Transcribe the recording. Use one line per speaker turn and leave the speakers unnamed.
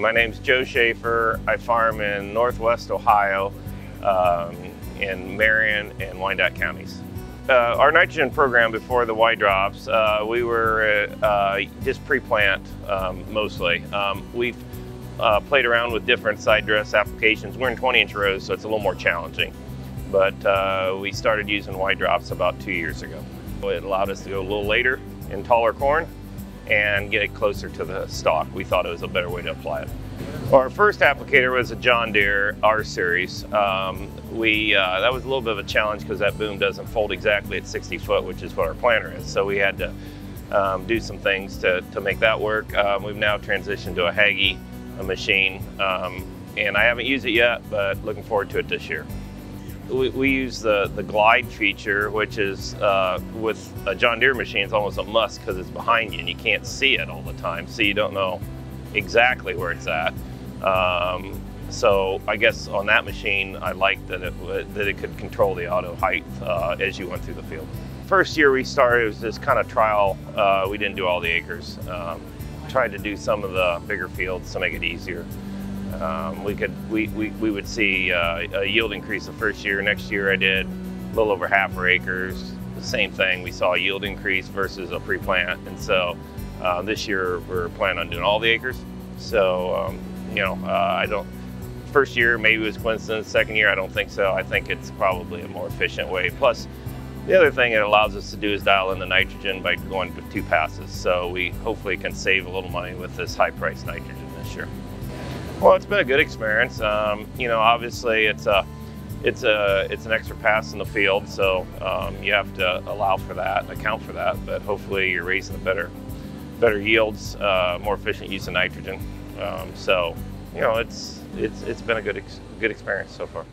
My name's Joe Sheaffer. I farm in northwest Ohio um, in Marion and Wyandot counties. Uh, our nitrogen program before the Y drops, uh, we were uh, just pre-plant um, mostly. Um, we've uh, played around with different side dress applications. We're in 20 inch rows, so it's a little more challenging. But uh, we started using Y drops about two years ago. It allowed us to go a little later in taller corn and get it closer to the stalk. We thought it was a better way to apply it. Our first applicator was a John Deere R series. Um, we uh, that was a little bit of a challenge because that boom doesn't fold exactly at 60 foot, which is what our planter is. So we had to um, do some things to, to make that work. Um, we've now transitioned to a Hagie a machine, um, and I haven't used it yet, but looking forward to it this year we, we use the, the glide feature, which is uh, with a John Deere machine, it's almost a must because it's behind you and you can't see it all the time. So you don't know exactly where it's at. Um, so I guess on that machine, I liked that it, that it could control the auto height uh, as you went through the field. First year we started, it was this kind of trial. Uh, we didn't do all the acres. Um, tried to do some of the bigger fields to make it easier. Um, we could we, we, we would see uh, a yield increase the first year. Next year I did a little over half our acres. The same thing. We saw a yield increase versus a pre-plant, and so uh, this year we're planning on doing all the acres. So um, you know uh, I don't. First year maybe it was coincidence. Second year I don't think so. I think it's probably a more efficient way. Plus. The other thing it allows us to do is dial in the nitrogen by going with two passes. So we hopefully can save a little money with this high price nitrogen this year. Well, it's been a good experience. Um, you know, obviously it's a it's a it's an extra pass in the field, so um, you have to allow for that, account for that. But hopefully, you're raising better better yields, uh, more efficient use of nitrogen. Um, so, you know, it's it's it's been a good ex good experience so far.